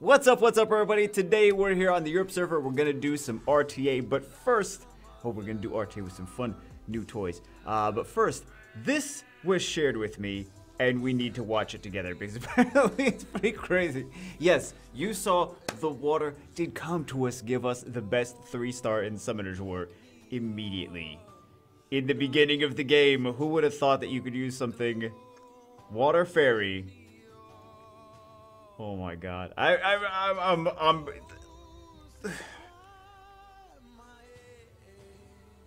What's up, what's up, everybody? Today we're here on the Europe server. We're gonna do some RTA, but first, hope we're gonna do RTA with some fun new toys. Uh, but first, this was shared with me, and we need to watch it together because apparently it's pretty crazy. Yes, you saw the water did come to us, give us the best three star in Summoner's War immediately. In the beginning of the game, who would have thought that you could use something water fairy Oh my god. I I I'm I'm, I'm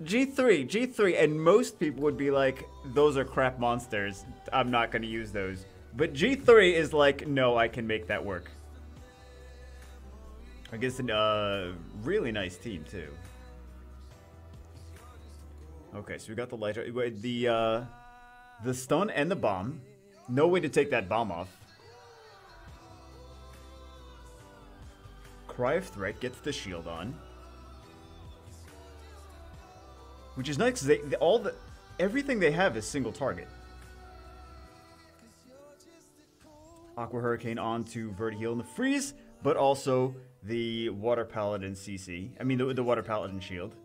G3, G3, and most people would be like, those are crap monsters. I'm not gonna use those. But G3 is like, no, I can make that work. I guess a uh, really nice team too. Okay, so we got the light, the uh, the stun and the bomb. No way to take that bomb off. Cry of Threat gets the shield on. Which is nice because they, all the everything they have is single target. Aqua Hurricane onto Verdehile and the freeze, but also the Water Paladin CC. I mean the, the Water Paladin shield.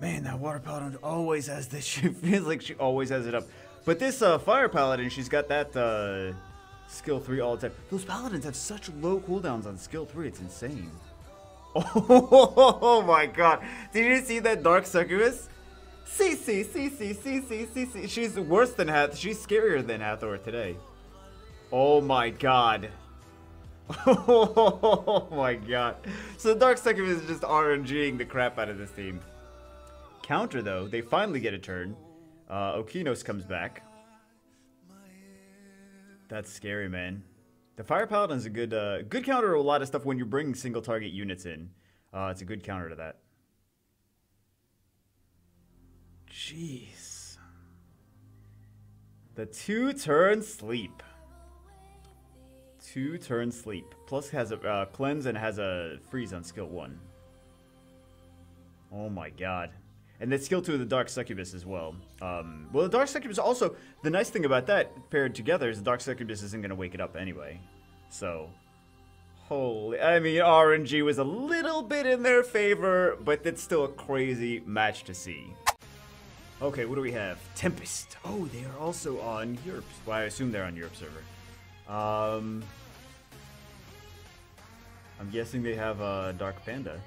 Man, that Water Paladin always has this. She feels like she always has it up. But this uh, Fire Paladin, she's got that uh, Skill 3 all the time. Those paladins have such low cooldowns on skill 3, it's insane. Oh, my god. Did you see that Dark Succubus? See, see, see, see, see, see, see, see. She's worse than Hath. She's scarier than Hathor today. Oh my god. Oh my god. So Dark Succubus is just RNGing the crap out of this team. Counter though, they finally get a turn. Uh, Okinos comes back. That's scary, man. The Fire Paladin's a good uh, good counter to a lot of stuff when you're bringing single target units in. Uh, it's a good counter to that. Jeez. The two turn sleep. Two turn sleep. Plus has a uh, cleanse and has a freeze on skill one. Oh my god. And then skill 2 of the Dark Succubus as well. Um, well, the Dark Succubus also, the nice thing about that paired together is the Dark Succubus isn't going to wake it up anyway. So, holy, I mean, RNG was a little bit in their favor, but it's still a crazy match to see. Okay, what do we have? Tempest. Oh, they are also on Europe. Well, I assume they're on Europe server. Um, I'm guessing they have a uh, Dark Panda.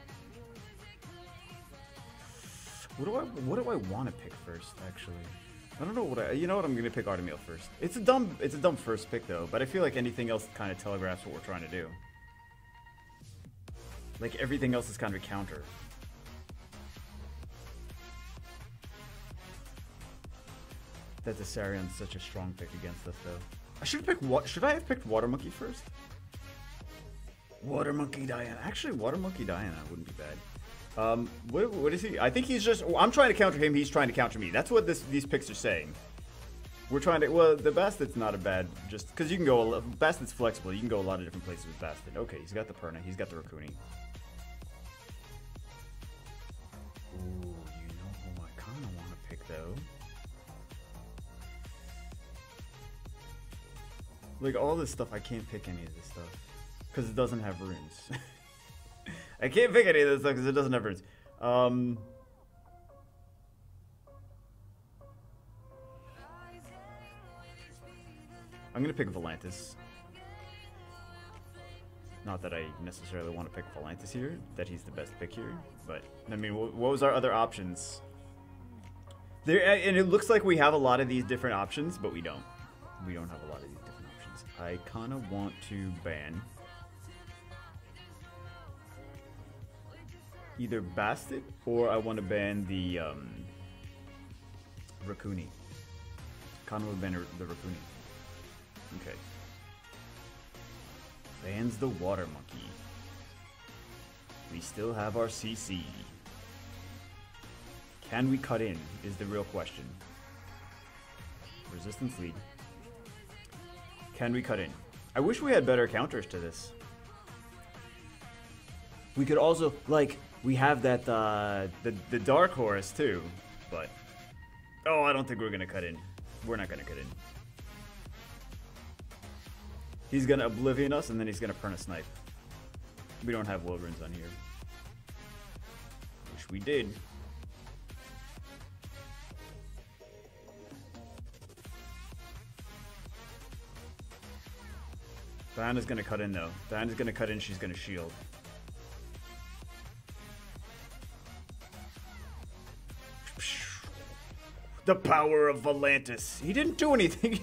What do I what do I want to pick first? Actually, I don't know what I. You know what? I'm gonna pick Artamiel first. It's a dumb it's a dumb first pick though, but I feel like anything else kind of telegraphs what we're trying to do. Like everything else is kind of a counter. That Tessarion's such a strong pick against us though. I should pick what? Should I have picked Water Monkey first? Water Monkey Diana. Actually, Water Monkey Diana wouldn't be bad. Um, what, what is he? I think he's just. I'm trying to counter him. He's trying to counter me. That's what this, these picks are saying. We're trying to. Well, the Bastard's not a bad. Just because you can go. A, Bastard's flexible. You can go a lot of different places with Bastard. Okay, he's got the Perna. He's got the Rakuni. Ooh, you know who I kind of want to pick though. Like all this stuff, I can't pick any of this stuff because it doesn't have runes. I can't pick any of this stuff because it doesn't have runes. Um, I'm gonna pick Valantis. Not that I necessarily want to pick Valantis here, that he's the best pick here, but I mean, what was our other options? There, and it looks like we have a lot of these different options, but we don't. We don't have a lot of these different options. I kind of want to ban either Bastard or I want to ban the um, Rakuni. Kind of ban the Rakuni. Okay. Bans the Water Monkey. We still have our CC. Can we cut in is the real question. Resistance lead. Can we cut in? I wish we had better counters to this. We could also, like, we have that uh, the the dark horse too, but oh, I don't think we're gonna cut in. We're not gonna cut in. He's gonna Oblivion us, and then he's gonna Print a Snipe. We don't have Wilburns on here. Wish we did. Diana's gonna cut in though. Diana's gonna cut in, she's gonna shield. The power of Valantis. He didn't do anything.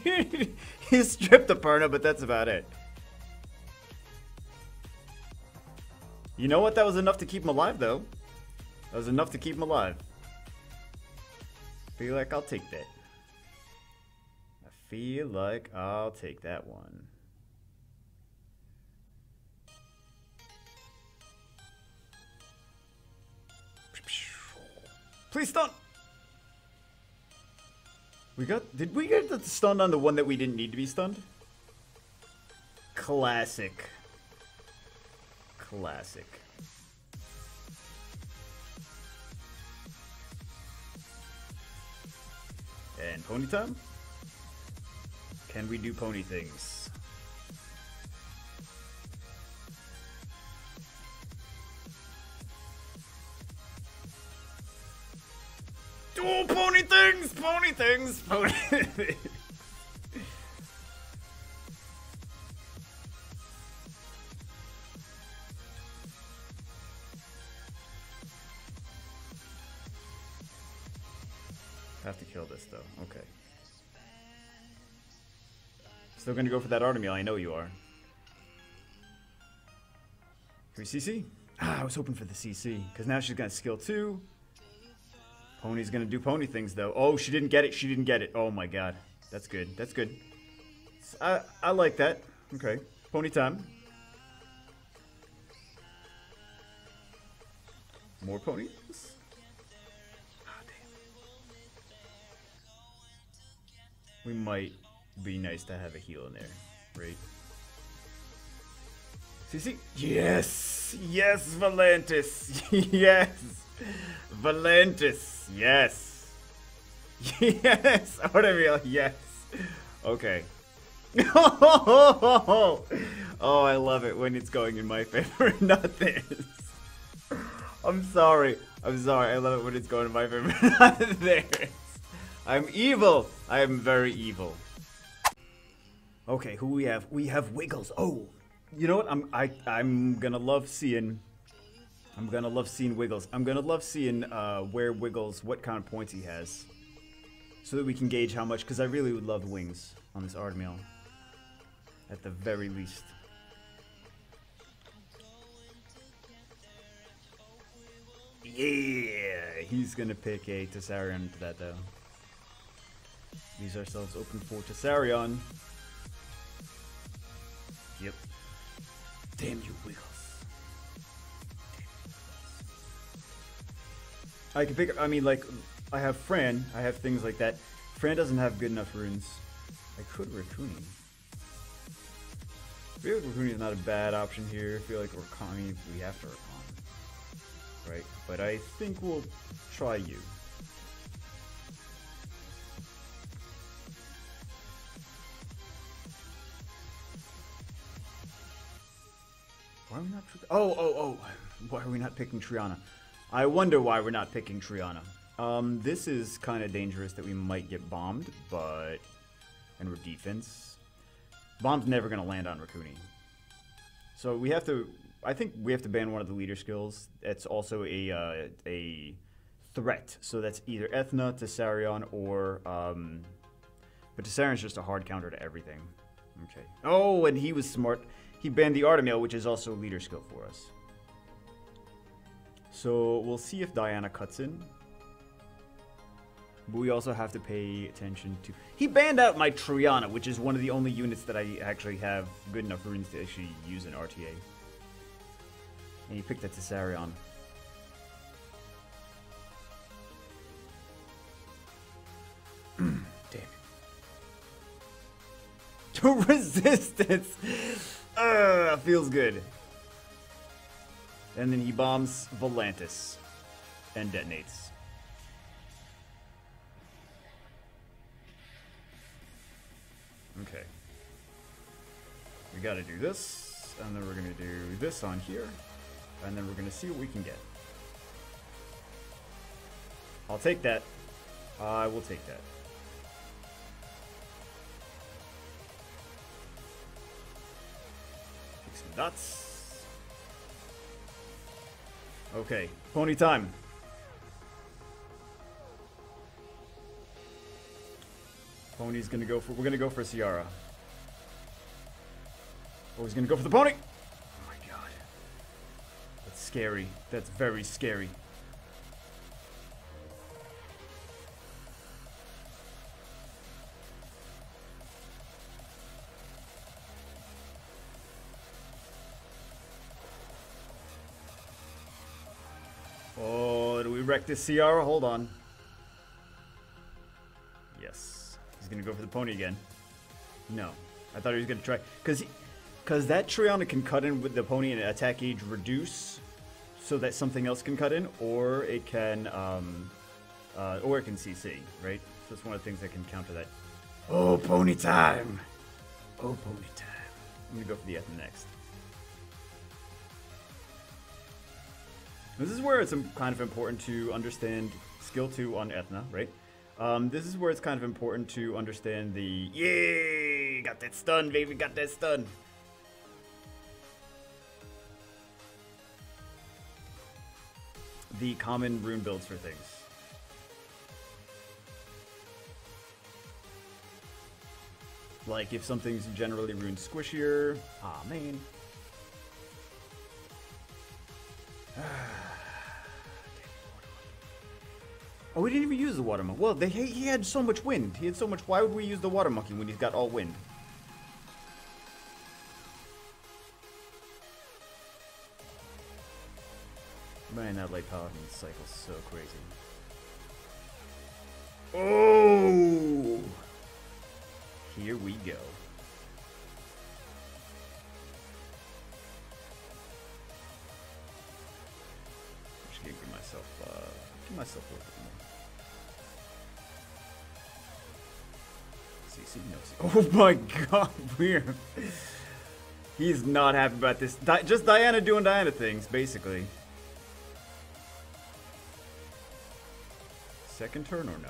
he stripped the Perna, but that's about it. You know what? That was enough to keep him alive, though. That was enough to keep him alive. Feel like I'll take that. I feel like I'll take that one. Please stun! We got, did we get the stun on the one that we didn't need to be stunned? Classic. Classic. And pony time? Can we do pony things? Oh, pony things! Pony things! Pony! Have to kill this though. Okay. Still gonna go for that Artamiel, I know you are. Can we CC? Ah, I was hoping for the CC, because now she's got skill 2. Pony's gonna do pony things though. Oh, she didn't get it. She didn't get it. Oh my god. That's good. That's good. I I like that. Okay. Pony time. More ponies. Oh, we might be nice to have a heal in there, right? See, see? Yes! Yes, Valantis! yes! Valantis! Yes. Yes. Artamiel, yes. Okay. oh, I love it when it's going in my favor, not this. I'm sorry. I'm sorry. I love it when it's going in my favor, not theirs. I'm evil. I am very evil. Okay, who we have? We have Wiggles. Oh, you know what? I'm I I'm gonna love seeing I'm gonna love seeing Wiggles. I'm gonna love seeing uh, where Wiggles, what kind of points he has, so that we can gauge how much. Because I really would love wings on this Artamiel, at the very least. Yeah, he's gonna pick a Tessarion to that though. Leaves ourselves open for Tessarion. Yep. Damn you, Wiggles. I can pick. I mean, like, I have Fran. I have things like that. Fran doesn't have good enough runes. I could Rakuni. I feel like Rakuni is not a bad option here. I feel like Rakami, we have to Rakami. Right? But I think we'll try you. Why are we not? Oh, oh, oh! Why are we not picking Triana? I wonder why we're not picking Triana. Um, this is kind of dangerous that we might get bombed, but... And we're defense. Bomb's never going to land on Rakuni. So we have to... I think we have to ban one of the leader skills. That's also a, uh, a threat. So that's either Ethna, Tessarion, or... Um, but Tessarion's just a hard counter to everything. Okay. Oh, and he was smart. He banned the Artamiel, which is also a leader skill for us. So we'll see if Diana cuts in. But we also have to pay attention to... He banned out my Triana, which is one of the only units that I actually have good enough runes to actually use in RTA. And he picked a Tessarion. Damn. To resistance! Feels good. And then he bombs Valantis and detonates. Okay. We gotta do this, and then we're gonna do this on here, and then we're gonna see what we can get. I'll take that. I will take that. Take some dots. Okay, pony time. Pony's gonna go for. We're gonna go for Ciara. Oh, he's gonna go for the pony. Oh my god. That's scary. That's very scary. Wreck this Ciara? Hold on. Yes. He's gonna go for the pony again. No. I thought he was gonna try. Because because that Triana can cut in with the pony and attack age reduce so that something else can cut in, or it can, um, uh, or it can CC, right? So it's one of the things that can counter that. Oh, pony time! Oh, pony time. I'm gonna go for the Etna next. This is where it's kind of important to understand skill 2 on Ethna, right? Um, this is where it's kind of important to understand the Yay! Got that stun, baby, got that stun. The common rune builds for things. Like if something's generally rune squishier, ah man. Oh, we didn't even use the water monkey. Well, they, he he had so much wind. He had so much. Why would we use the water monkey when he's got all wind? Man, that light paladin cycle's so crazy. Oh! Here we go. Myself a little bit more. CC, no, C. Oh my god, weird. He's not happy about this. Di just Diana doing Diana things, basically. Second turn or no?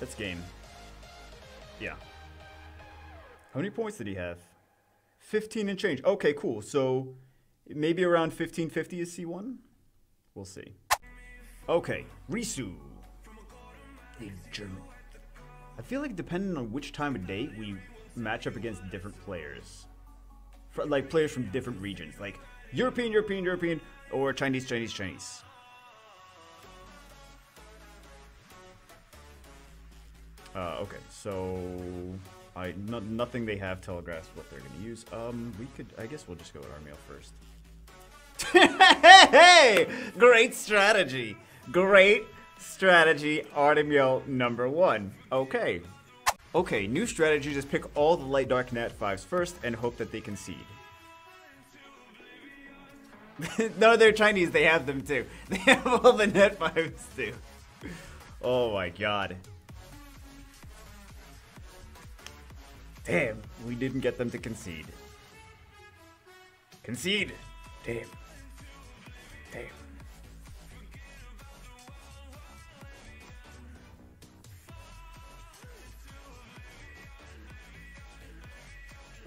That's game. Yeah. How many points did he have? 15 and change. Okay, cool. So maybe around 1550 is C1? We'll see. Okay, Risu. The German. I feel like depending on which time of day, we match up against different players. For, like players from different regions. Like European, European, European, or Chinese, Chinese, Chinese. Uh, okay, so I no, nothing they have telegraphs what they're gonna use. Um, we could, I guess we'll just go with Armiel first. hey, great strategy, great strategy. Artamiel number one. Okay, okay. New strategy: just pick all the light dark nat fives first and hope that they concede. no, they're Chinese. They have them too. They have all the net fives too. Oh my god. Damn, we didn't get them to concede. Concede! Damn.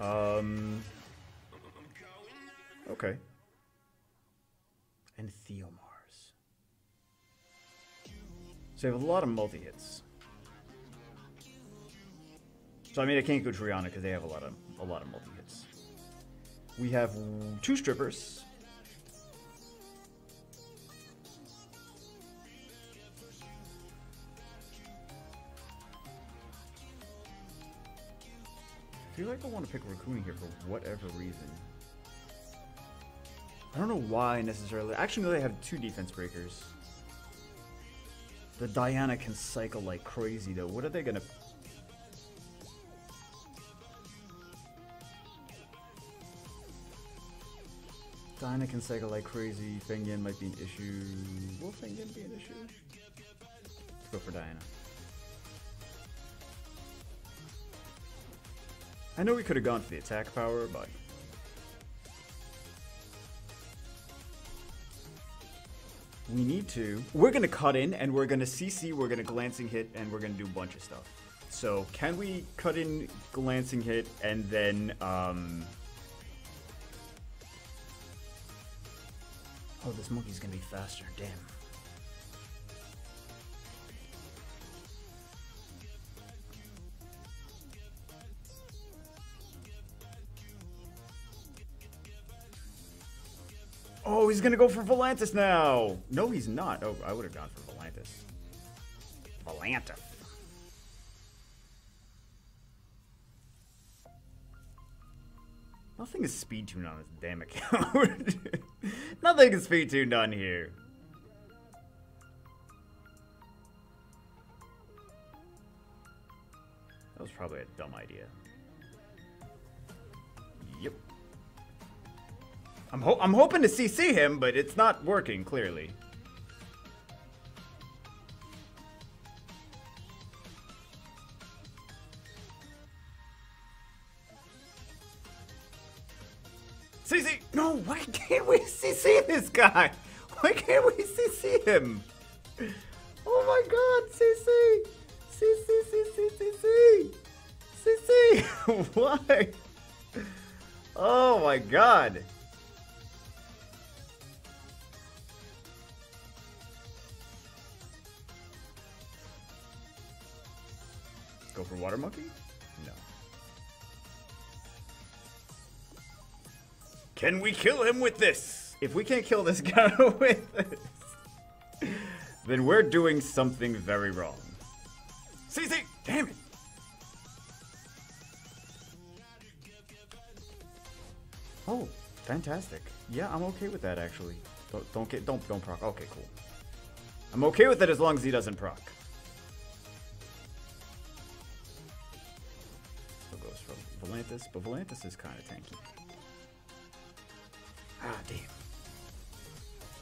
Damn. Um. Okay. And Theomars. So you have a lot of multi hits. So I mean, I can't go Triana because they have a lot of a lot of multi hits. We have two strippers. I feel like I want to pick Rakuni here for whatever reason. I don't know why necessarily. Actually, no, they have two defense breakers. The Diana can cycle like crazy though. What are they gonna Diana can cycle like crazy. Fengyan might be an issue. Will Fengyan be an issue? Let's go for Diana. I know we could have gone for the attack power, but we need to. We're gonna cut in and we're gonna CC, we're gonna glancing hit, and we're gonna do a bunch of stuff. So can we cut in glancing hit and then um Oh this monkey's gonna be faster, damn. Oh, he's gonna go for Valantis now. No, he's not. Oh, I would have gone for Valantis. Valantis. Nothing is speed tuned on this damn account. Nothing is speed tuned on here. That was probably a dumb idea. Yep. I'm, ho I'm hoping to CC him, but it's not working, clearly. No, why can't we CC this guy? Why can't we CC him? Oh my god, CC! CC, CC, CC, CC! Why? Oh my god. Go for water monkey? Can we kill him with this? If we can't kill this guy with this, then we're doing something very wrong. CC! Damn it! Oh, fantastic. Yeah, I'm okay with that actually. Don't don't get don't don't proc. Okay, cool. I'm okay with it as long as he doesn't proc. Still goes for Valantis, but Valantis is kind of tanky. Ah, damn.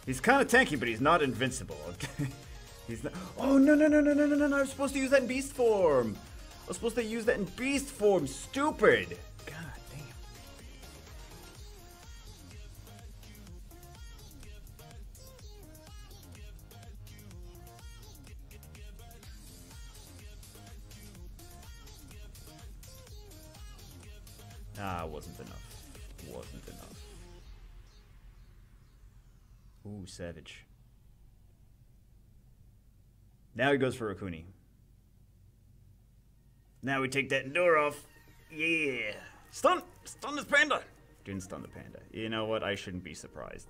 He's kind of tanky, but he's not invincible. Okay? he's not. Oh no no no no no no no! no. I was supposed to use that in beast form. I was supposed to use that in beast form. Stupid. Savage. Now he goes for Rakuni. Now we take that Endure off. Yeah. Stun! Stun this panda! Didn't stun the panda. You know what? I shouldn't be surprised.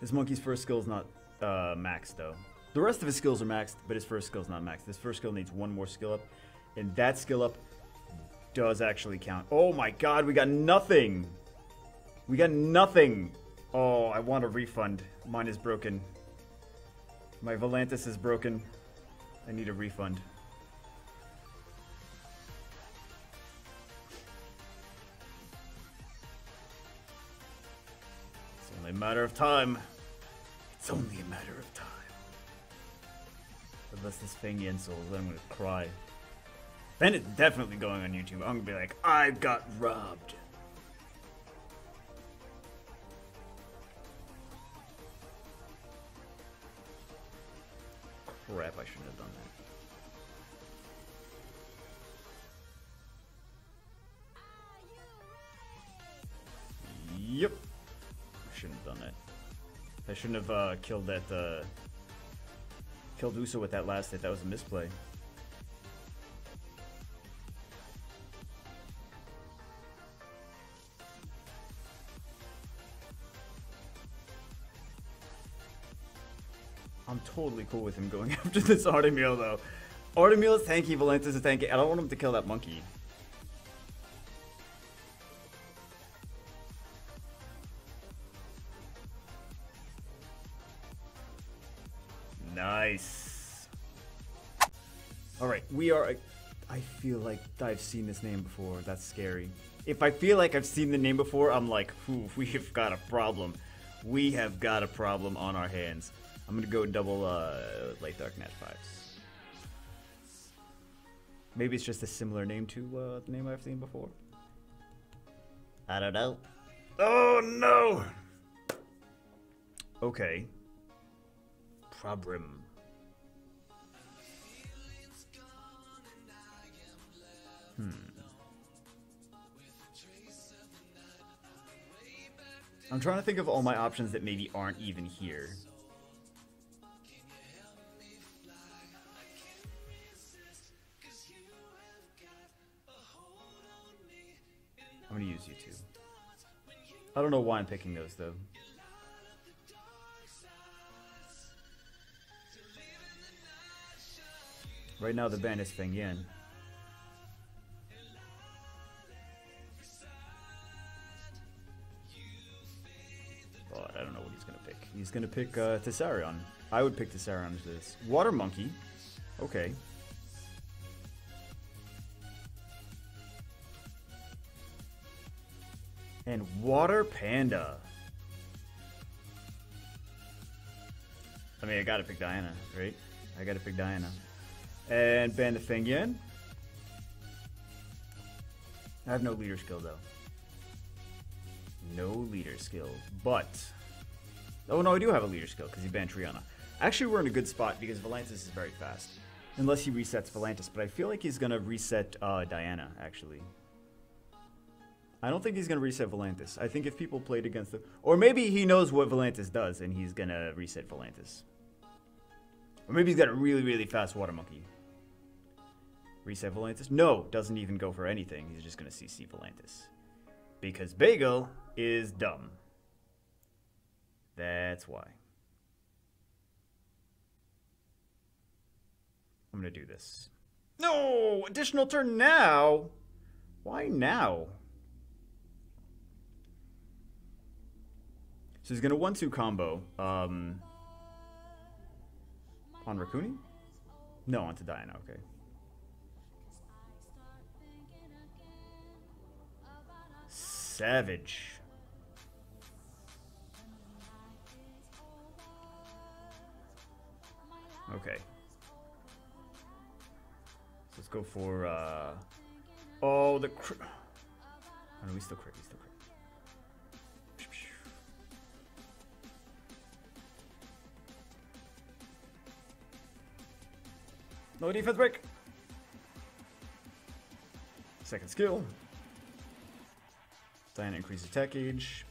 This monkey's first skill is not uh, maxed though. The rest of his skills are maxed, but his first skill is not maxed. His first skill needs one more skill up, and that skill up does actually count. Oh my god, we got nothing! We got nothing! Oh, I want a refund. Mine is broken. My Valantis is broken. I need a refund. It's only a matter of time. It's only a matter of time. Unless this Fang Yen then oh, I'm gonna cry. Then it's definitely going on YouTube. I'm gonna be like, I got robbed. Crap, I shouldn't have done that. Yep. I shouldn't have done that. I shouldn't have uh, killed that, uh, killed Uso with that last hit. That was a misplay. I'm totally cool with him going after this Artamiel though. Artamiel is tanky, Valantis is tanky. I don't want him to kill that monkey. Nice. All right, we are. I feel like I've seen this name before. That's scary. if I feel like I've seen the name before, I'm like, we have got a problem. We have got a problem on our hands. I'm gonna go double uh, Light Dark Nat 5s. Maybe it's just a similar name to uh, the name I've seen before. I don't know. Oh no! Okay. Problem. Hmm. I'm trying to think of all my options that maybe aren't even here. I don't know why I'm picking those though. Right now the band is Feng Yan. But I don't know what he's gonna pick. He's gonna pick uh, Tessarion. I would pick Tessarion to this. Water Monkey. Okay. And Water Panda. I mean, I gotta pick Diana, right? I gotta pick Diana. And ban the. I have no leader skill, though. No leader skill, but... Oh, no, I do have a leader skill, because he banned Triana. Actually, we're in a good spot, because Valantis is very fast. Unless he resets Valantis, but I feel like he's gonna reset uh, Diana, actually. I don't think he's going to reset Valantis. I think if people played against him... Or maybe he knows what Valantis does, and he's going to reset Valantis. Or maybe he's got a really, really fast Water Monkey. Reset Valantis? No, doesn't even go for anything. He's just going to CC Valantis. Because Bagel is dumb. That's why. I'm going to do this. No! Additional turn now? Why now? So he's gonna one-two combo um, on Rakuni? No, onto Diana. Okay. Savage. Okay. So let's go for. Uh, oh, the. Cr- oh no, we still crit. We still crit. No defense break. Second skill. Diana increases attack age.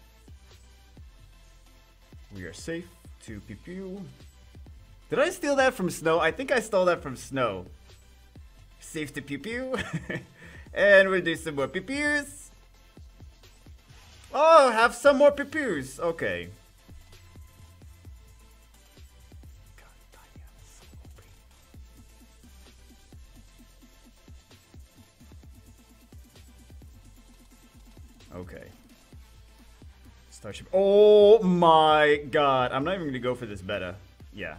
We are safe to pew pew. Did I steal that from Snow? I think I stole that from Snow. Safe to pew pew. and we'll do some more pew pews. Oh, have some more pew pews. Okay. Okay. Starship. Oh my god. I'm not even gonna go for this beta. Yeah.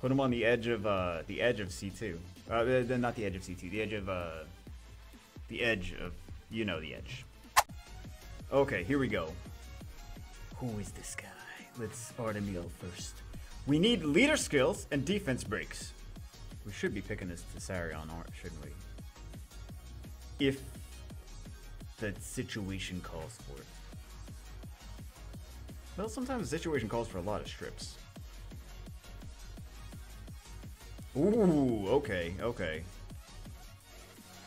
Put him on the edge of uh the edge of C2. Uh not the edge of C2, the edge of uh the edge of you know the edge. Okay, here we go. Who is this guy? Let's Artamiel first. We need leader skills and defense breaks. We should be picking this Tessarion art, shouldn't we? If the situation calls for it. Well, sometimes the situation calls for a lot of strips. Ooh, okay, okay.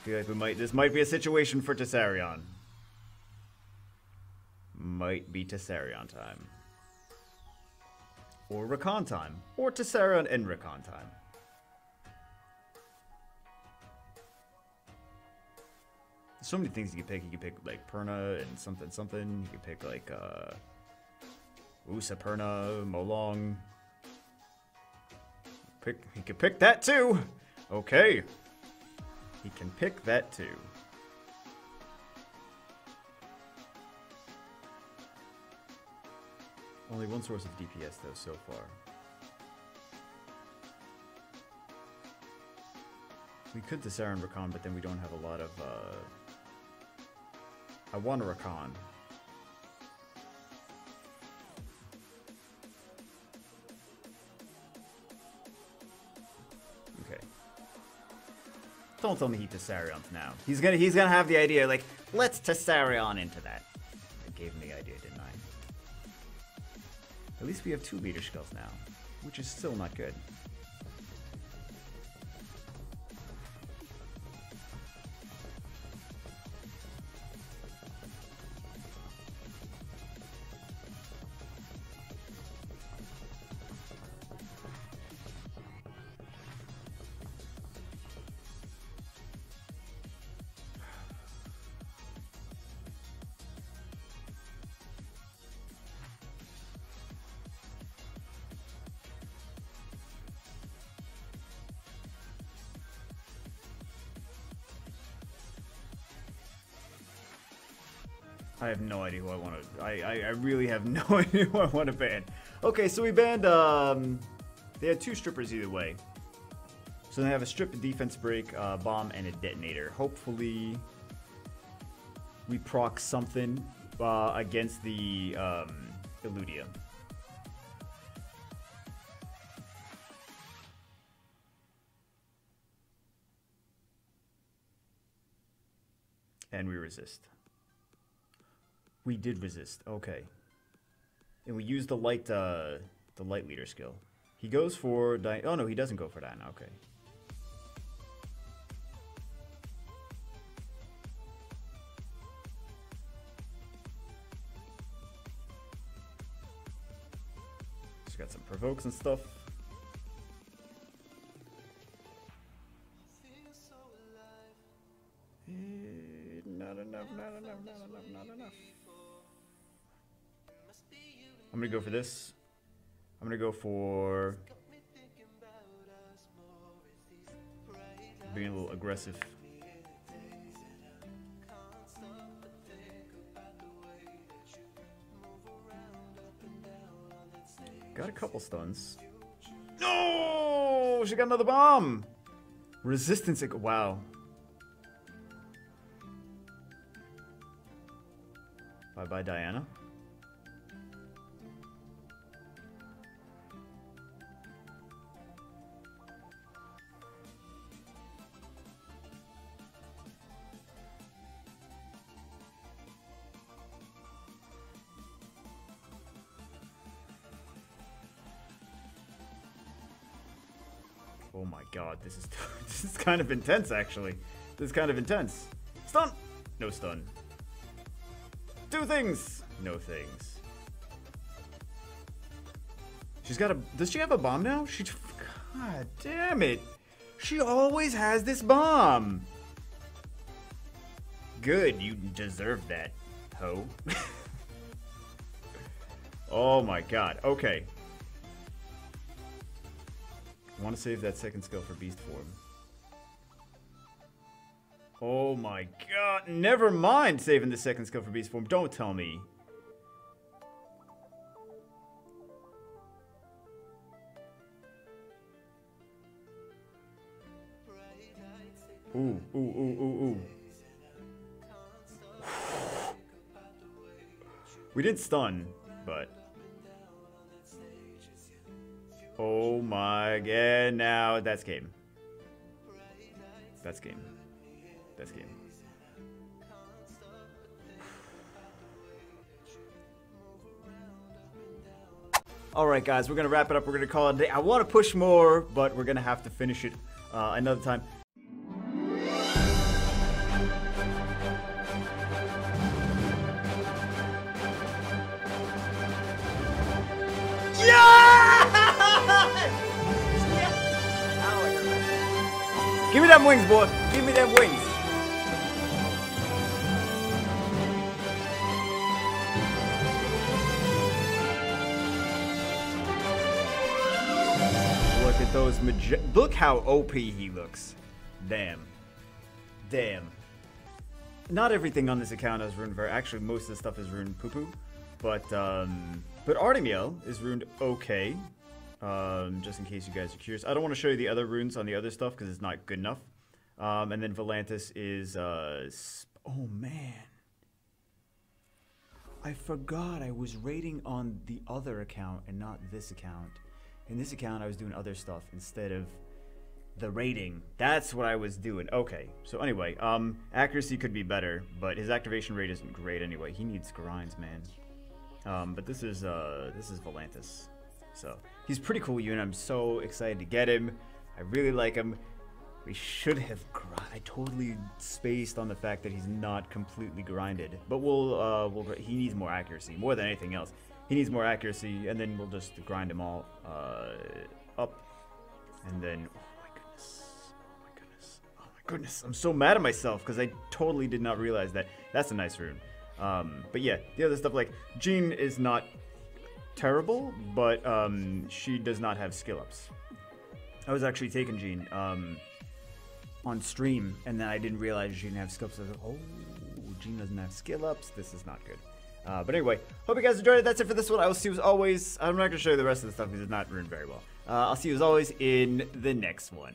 Feel like we might. This might be a situation for Tessarion. Might be Tessarion time. Or Rakan time. Or Tessarion and Rakan time. So many things you can pick. You can pick like Perna and something something. You can pick like uh Usa Perna, Molong. Pick he can pick that too. Okay. He can pick that too. Only one source of DPS though so far. We could Tessarion Rakan, but then we don't have a lot of, uh... I want a Rakan. Okay. Don't tell me he Tessarions now. He's gonna he's gonna have the idea like, let's Tessarion into that. I gave him the idea, didn't I? At least we have two leader skills now, which is still not good. I have no idea who I want to. I, I, I really have no idea who I want to ban. Okay, so we banned. Um, they had two strippers either way. So they have a strip, a defense break, bomb, and a detonator. Hopefully, we proc something uh, against the um. And we resist. We did resist. Okay. And we used the light, uh, the light leader skill. He goes for Di Oh no, he doesn't go for Diana. Okay. Just got some provokes and stuff. I'm gonna go for this. I'm gonna go for being a little aggressive. Got a couple stuns. No! She got another bomb! Resistance. Wow. Bye bye, Diana. God, this is this is kind of intense actually. This is kind of intense. Stun! No stun. Do things! No things. She's got a does she have a bomb now? She God damn it. She always has this bomb. Good, you deserve that, ho. oh my god. Okay. I want to save that second skill for beast form. Oh my god. Never mind saving the second skill for beast form. Don't tell me. Ooh, ooh, ooh, ooh, ooh. we did stun, but Oh my god, now that's game. That's game. That's game. Alright guys, we're gonna wrap it up. We're gonna call it a day. I want to push more, but we're gonna have to finish it uh, another time. Them wings, boy. Give me them wings. Look at those maj- Look how OP he looks. Damn. Damn. Not everything on this account is ruined very. Actually, most of the stuff is ruined poo poo. But, um. But Artamiel is ruined okay. Um, just in case you guys are curious. I don't want to show you the other runes on the other stuff because it's not good enough. Um, and then Valantis is, uh, oh man. I forgot I was rating on the other account and not this account. In this account, I was doing other stuff instead of the rating. That's what I was doing. Okay. So anyway, um, accuracy could be better, but his activation rate isn't great anyway. He needs grinds, man. Um, but this is uh, this is Valantis. So he's pretty cool unit. And I'm so excited to get him. I really like him. We should have. I totally spaced on the fact that he's not completely grinded. But we'll uh, we'll he needs more accuracy more than anything else. He needs more accuracy, and then we'll just grind him all uh, up, and then. Oh my goodness! Oh my goodness! Oh my goodness! I'm so mad at myself because I totally did not realize that. That's a nice rune. Um, but yeah, the other stuff like Jeanne is not terrible, but um, she does not have skill ups. I was actually taking Jeanne um, on stream, and then I didn't realize she didn't have skill ups. I was like, oh, Jeanne doesn't have skill ups. This is not good. Uh, but anyway, hope you guys enjoyed it. That's it for this one. I will see you as always. I'm not going to show you the rest of the stuff because it's not ruined very well. Uh, I'll see you as always in the next one.